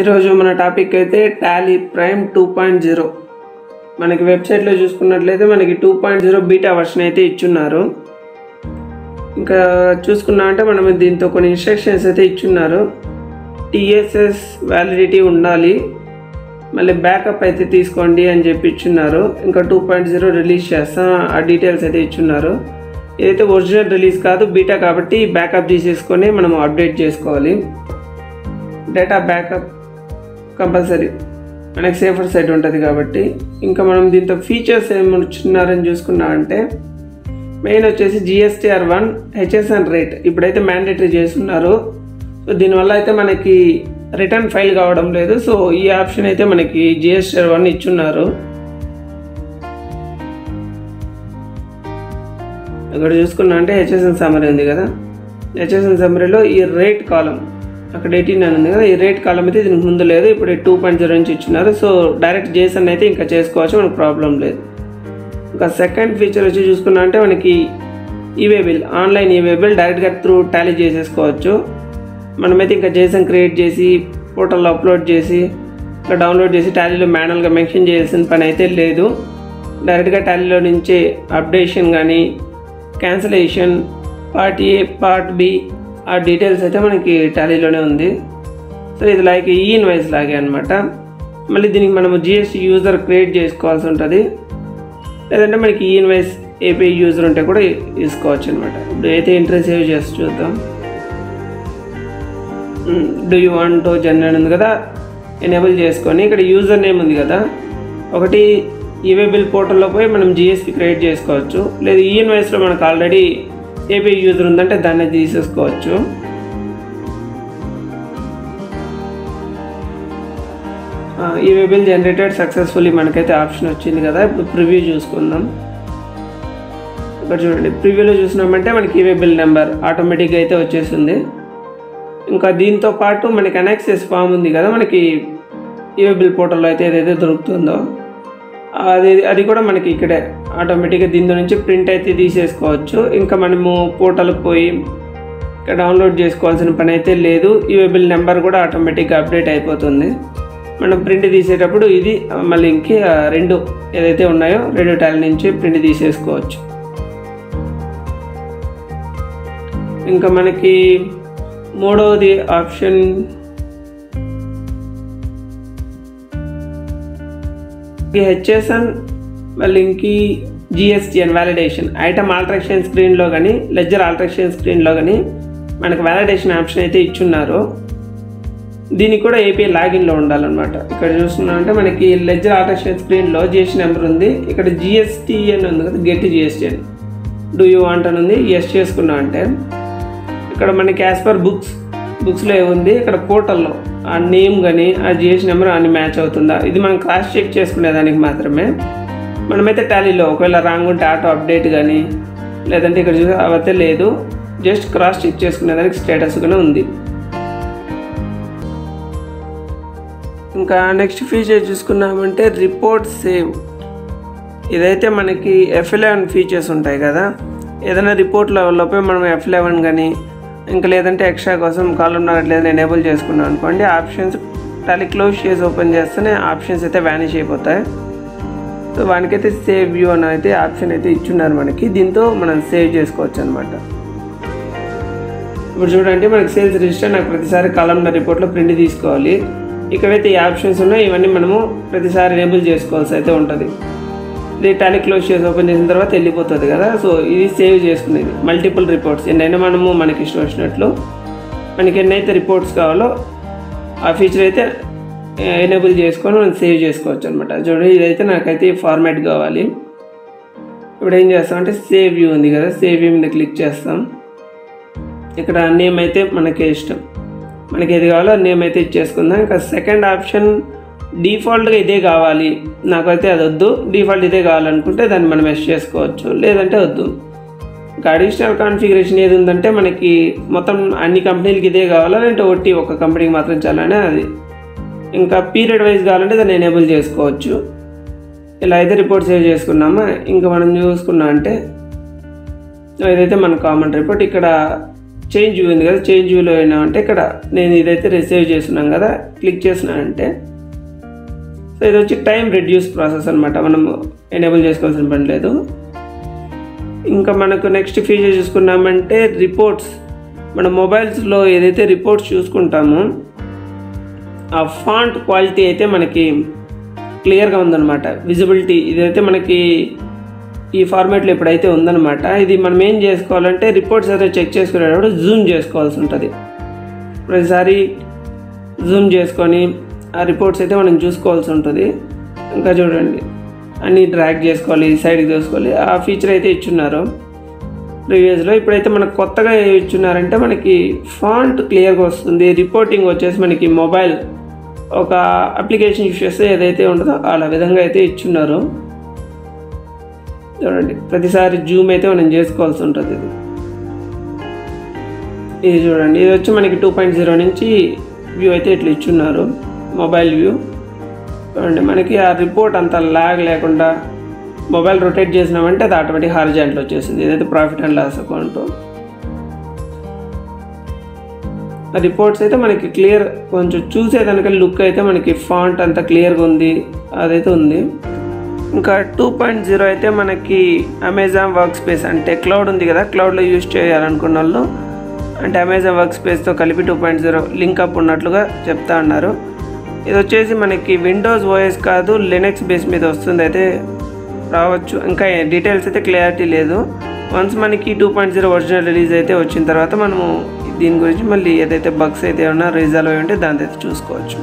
ఈరోజు మన టాపిక్ అయితే Tally Prime two point zero. మనకి వెబ్సైట్లో చూసుకున్నట్లయితే మనకి two point zero beta version అయితే ఇచ్చున్నారు. ఇంకా చూసుకున్నా అంటే మనం దీంతో కొన్ని ఇన్స్ట్రక్షన్స్ అయితే ఇచ్చున్నారు. టీఎస్ఎస్ వ్యాలిడిటీ ఉండాలి. మళ్ళీ బ్యాకప్ అయితే తీసుకోండి అని చెప్పి ఇచ్చున్నారు. ఇంకా టూ పాయింట్ జీరో రిలీజ్ చేస్తాం. ఆ డీటెయిల్స్ అయితే ఇచ్చున్నారు. ఏదైతే ఒరిజినల్ రిలీజ్ కాదు బీటా కాబట్టి బ్యాకప్ తీసేసుకొని మనం అప్డేట్ చేసుకోవాలి. Data backup compulsory. మనకి సేఫర్ సైడ్ ఉంటుంది కాబట్టి. ఇంకా మనం దీంతో ఫీచర్స్ ఏమి ఇచ్చినారని చూసుకున్నామంటే మెయిన్ వచ్చేసి జిఎస్టీఆర్ వన్ హెచ్ఎస్ఎన్ రేట్ ఇప్పుడైతే మ్యాండేటరీ చేస్తున్నారు. సో దీనివల్ల అయితే మనకి రిటర్న్ ఫైల్ కావడం లేదు. సో ఈ ఆప్షన్ అయితే మనకి జిఎస్టీఆర్ వన్ ఇచ్చున్నారు. ఇక్కడ చూసుకున్నా అంటే హెచ్ఎస్ఎన్ సమ్మరీ ఉంది కదా. హెచ్ఎస్ఎన్ సమరీలో ఈ రేట్ కాలం అక్కడ ఎయిటీన్ అని ఉంది కదా ఈ రేట్ కాలం అయితే దీనికి ముందు లేదు ఇప్పుడు టూ పాయింట్ జీరో నుంచి ఇచ్చినారు. సో డైరెక్ట్ జేసన్ అయితే ఇంకా చేసుకోవచ్చు మనకు ప్రాబ్లం లేదు. ఇంకా సెకండ్ ఫీచర్ వచ్చి చూసుకున్నా అంటే మనకి e way bill online e way bill డైరెక్ట్గా త్రూ టాలీ చేసేసుకోవచ్చు. మనమైతే ఇంకా జేసన్ క్రియేట్ చేసి పోర్టల్లో అప్లోడ్ చేసి ఇంకా డౌన్లోడ్ చేసి టాలీలో మాన్యువల్గా మెన్షన్ చేయాల్సిన పని అయితే లేదు. డైరెక్ట్గా టాలీలో నుంచే అప్డేషన్ కానీ cancellation part A part B ఆ డీటెయిల్స్ అయితే మనకి టాలీలోనే ఉంది. సో ఇది లైక్ ఈ ఇన్వాయిస్ లాగే అనమాట మళ్ళీ దీనికి మనము జిఎస్టీ యూజర్ క్రియేట్ చేసుకోవాల్సి ఉంటుంది. లేదంటే మనకి ఈ ఇన్వాయిస్ ఏపీఐ యూజర్ ఉంటే కూడా తీసుకోవచ్చు అనమాట ఇప్పుడు అయితే ఇంట్రెస్ట్ సేవ్ చేసి చూద్దాం. Do you want to generate ఉంది కదా? ఎనేబుల్ చేసుకొని ఇక్కడ యూజర్ నేమ్ ఉంది కదా. ఒకటి ఈవే బిల్ పోర్టల్లో పోయి మనం జిఎస్టీ క్రియేట్ చేసుకోవచ్చు. లేదు ఈ ఇన్వాయిస్లో మనకు ఆల్రెడీ ఏపీ యూజర్ ఉందంటే దాన్ని తీసేసుకోవచ్చు. ఈ వెబిల్ జనరేటెడ్ సక్సెస్ఫుల్లీ మనకైతే ఆప్షన్ వచ్చింది కదా. ఇప్పుడు ప్రివ్యూ చూసుకుందాం. ఇక్కడ చూడండి ప్రివ్యూలో చూసినామంటే మనకి ఈ బిల్ నెంబర్ ఆటోమేటిక్గా అయితే వచ్చేసింది. ఇంకా దీంతో పాటు మనకి అనెక్సెస్ ఫామ్ ఉంది కదా మనకి ఈ బిల్ పోర్టల్లో అయితే ఏదైతే దొరుకుతుందో. అది అది కూడా మనకి ఇక్కడే ఆటోమేటిక్గా దీని నుంచి ప్రింట్ అయితే తీసేసుకోవచ్చు. ఇంకా మనము పోర్టల్కి పోయి ఇక్కడ డౌన్లోడ్ చేసుకోవాల్సిన పని అయితే లేదు. ఈ వెబిల్ నెంబర్ కూడా ఆటోమేటిక్గా అప్డేట్ అయిపోతుంది. మనం ప్రింట్ తీసేటప్పుడు ఇది మళ్ళీ ఇంకే రెండు ఏదైతే ఉన్నాయో రెండు టైల్ నుంచి ప్రింట్ తీసేసుకోవచ్చు. ఇంకా మనకి మూడవది ఆప్షన్ హెచ్ఎస్ఎన్ మళ్ళీ జిఎస్టిఎన్ వ్యాలిడేషన్ ఐటమ్ ఆల్ట్రేషన్ స్క్రీన్లో కానీ లెజర్ ఆల్ట్రేషన్ స్క్రీన్లో కానీ మనకు వ్యాలిడేషన్ ఆప్షన్ అయితే ఇచ్చున్నారు. దీనికి కూడా ఏపీ లాగిన్లో ఉండాలన్నమాట. ఇక్కడ చూస్తున్నామంటే మనకి లెజర్ ఆల్ట్రేషన్ స్క్రీన్లో జిఎస్టీ నెంబర్ ఉంది. ఇక్కడ జిఎస్టిఎన్ ఉంది కదా get GSTN do you want అని ఉంది. ఎస్ చేసుకున్నా అంటే. ఇక్కడ మనకి యాజ్ పర్ బుక్స్ బుక్స్లో ఏముంది? ఇక్కడ పోర్టల్లో ఆ నేమ్ కానీ ఆ జిఎస్టీ నెంబర్ అన్ని మ్యాచ్ అవుతుందా? ఇది మనం క్రాస్ చెక్ చేసుకునేదానికి మాత్రమే. మనమైతే టాలీలో ఒకవేళ రాంగ్ ఉంటే ఆటో అప్డేట్ కానీ లేదంటే ఇక్కడ చూసి అవైతే లేదు. జస్ట్ క్రాస్ చెక్ చేసుకునేదానికి స్టేటస్ కూడా ఉంది. ఇంకా నెక్స్ట్ ఫీచర్ చూసుకున్నామంటే రిపోర్ట్ సేవ్ ఇదైతే మనకి ఎఫ్ ఎలెవెన్ ఫీచర్స్ ఉంటాయి కదా. ఏదైనా రిపోర్ట్ లెవెల్లోపై మనం ఎఫ్ ఎలెవెన్ కానీ ఇంకా లేదంటే ఎక్స్ట్రా కోసం కాలం లేదని ఎనేబుల్ చేసుకున్నాం అనుకోండి ఆప్షన్స్ టాలీ క్లోజ్ చేసి ఓపెన్ చేస్తేనే ఆప్షన్స్ అయితే వ్యానిష్ అయిపోతాయి. సో వానికైతే సేవ్ వ్యూ అని అయితే ఆప్షన్ అయితే ఇచ్చున్నారు మనకి. దీంతో మనం సేవ్ చేసుకోవచ్చు అనమాట ఇప్పుడు చూడండి మనకి సేల్స్ రిజిస్టర్ నాకు ప్రతిసారి కాలంలో రిపోర్ట్లో ప్రింట్ తీసుకోవాలి. ఇక్కడైతే ఈ ఆప్షన్స్ ఉన్నాయి ఇవన్నీ మనము ప్రతిసారి ఎనేబుల్ చేసుకోవాల్సి అయితే ఉంటుంది. ఇది క్లోజ్ చేసి ఓపెన్ చేసిన తర్వాత వెళ్ళిపోతుంది కదా. సో ఇది సేవ్ చేసుకునేది. Multiple reports. ఎన్నైనా మనము మనకి ఇష్టం వచ్చినట్లు మనకి ఎన్నైతే రిపోర్ట్స్ కావాలో ఆ ఫీచర్ అయితే ఎనేబుల్ చేసుకొని మనం సేవ్ చేసుకోవచ్చు అనమాట చూడండి ఇదైతే నాకైతే ఫార్మాట్ కావాలి. ఇప్పుడు ఏం చేస్తామంటే సేవ్ వ్యూ ఉంది కదా. సేవ్ వ్యూ మీద క్లిక్ చేస్తాం. ఇక్కడ నేమ్ అయితే మనకే ఇష్టం. మనకి ఏది కావాలో నేమ్ అయితే ఇచ్చేసుకుందాం. ఇంకా సెకండ్ ఆప్షన్ డిఫాల్ట్గా ఇదే కావాలి. నాకైతే అది వద్దు. డిఫాల్ట్ ఇదే కావాలనుకుంటే దాన్ని మనం ఎస్ చేసుకోవచ్చు. లేదంటే వద్దు. ఇంకా అడిషనల్ కాన్ఫిగరేషన్ ఏది ఉందంటే మనకి మొత్తం అన్ని కంపెనీలకి ఇదే కావాలా? లేదంటే ఒట్టి ఒక కంపెనీకి మాత్రం చాలానే అది. ఇంకా పీరియడ్ వైజ్ కావాలంటే దాన్ని ఎనేబుల్ చేసుకోవచ్చు. ఇలా అయితే రిపోర్ట్ సేవ్ చేసుకున్నామా? ఇంకా మనం చూసుకున్నా అంటే ఇదైతే మన కామన్ రిపోర్ట్ ఇక్కడ చేంజ్ వ్యూ ఉంది కదా చేంజ్ వ్యూలో అయినా అంటే ఇక్కడ నేను ఇదైతే రిసీవ్ చేస్తున్నాను కదా క్లిక్ చేసినానంటే సో ఇది వచ్చి టైం రెడ్యూస్ ప్రాసెస్ అనమాట మనం ఎనేబుల్ చేసుకోవాల్సిన పని లేదు. ఇంకా మనకు నెక్స్ట్ ఫీచర్ చూసుకున్నామంటే రిపోర్ట్స్ మన మొబైల్స్లో ఏదైతే రిపోర్ట్స్ చూసుకుంటామో ఆ ఫాంట్ క్వాలిటీ అయితే మనకి క్లియర్గా ఉందన్నమాట. విజిబిలిటీ ఇదైతే మనకి ఈ ఫార్మాట్లో ఎప్పుడైతే ఉందన్నమాట. ఇది మనం ఏం చేసుకోవాలంటే రిపోర్ట్స్ అయితే చెక్ చేసుకునేటప్పుడు జూమ్ చేసుకోవాల్సి ఉంటుంది. ప్రతిసారి జూమ్ చేసుకొని రిపోర్ట్స్ అయితే మనం చూసుకోవాల్సి ఉంటుంది. ఇంకా చూడండి. అన్నీ ట్రాక్ చేసుకోవాలి సైడ్కి చూసుకోవాలి. ఆ ఫీచర్ అయితే ఇచ్చున్నారు. ప్రీవియస్లో ఇప్పుడైతే మనకు కొత్తగా ఏమి ఇచ్చున్నారంటే మనకి ఫాంట్ క్లియర్గా వస్తుంది. రిపోర్టింగ్ వచ్చేసి మనకి మొబైల్ ఒక అప్లికేషన్ యూస్ చేస్తే ఏదైతే ఉంటుందో అలా విధంగా అయితే ఇచ్చున్నారు. చూడండి. ప్రతిసారి జూమ్ అయితే మనం చేసుకోవాల్సి ఉంటుంది ఇది. ఇది చూడండి. ఇది వచ్చి మనకి టూ పాయింట్ జీరో నుంచి వ్యూ అయితే ఇట్లా ఇచ్చున్నారు. Mobile view. చూడండి మనకి ఆ రిపోర్ట్ అంత లాగ్ లేకుండా మొబైల్ రొటేట్ చేసినామంటే అది ఆటోమేటిక్ హార్జెంట్లో వచ్చేసింది. ఏదైతే ప్రాఫిట్ అండ్ లాస్ అకౌంట్. ఆ రిపోర్ట్స్ అయితే మనకి క్లియర్ కొంచెం చూసేదానికి లుక్ అయితే మనకి ఫాంట్ అంత క్లియర్గా ఉంది. అదైతే ఉంది. ఇంకా టూ పాయింట్ జీరో అయితే మనకి అమెజాన్ వర్క్ స్పేస్ అంటే క్లౌడ్ ఉంది కదా క్లౌడ్లో యూజ్ చేయాలనుకున్న వాళ్ళు. అంటే అమెజాన్ వర్క్ స్పేస్తో కలిపి two point zero link up ఉన్నట్లుగా చెప్తా ఉన్నారు ఇది వచ్చేసి మనకి విండోస్ ఓఎస్ కాదు లినక్స్ బేస్ మీద వస్తుంది. అయితే రావచ్చు. ఇంకా డీటెయిల్స్ అయితే క్లారిటీ లేదు. వన్స్ మనకి two point zero original release అయితే వచ్చిన తర్వాత మనము దీని గురించి మళ్ళీ ఏదైతే బగ్స్ అయితే ఉన్నా రిజాల్వ్ అయి ఉంటే దాని అయితే చూసుకోవచ్చు.